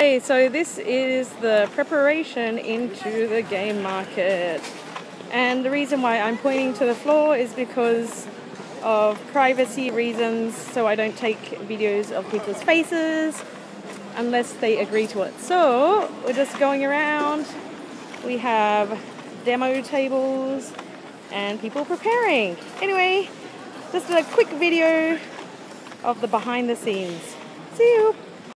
Hey, so this is the preparation into the game market. And the reason why I'm pointing to the floor is because of privacy reasons, so I don't take videos of people's faces unless they agree to it. So we're just going around. We have demo tables and people preparing. Anyway, just a quick video of the behind the scenes. See you!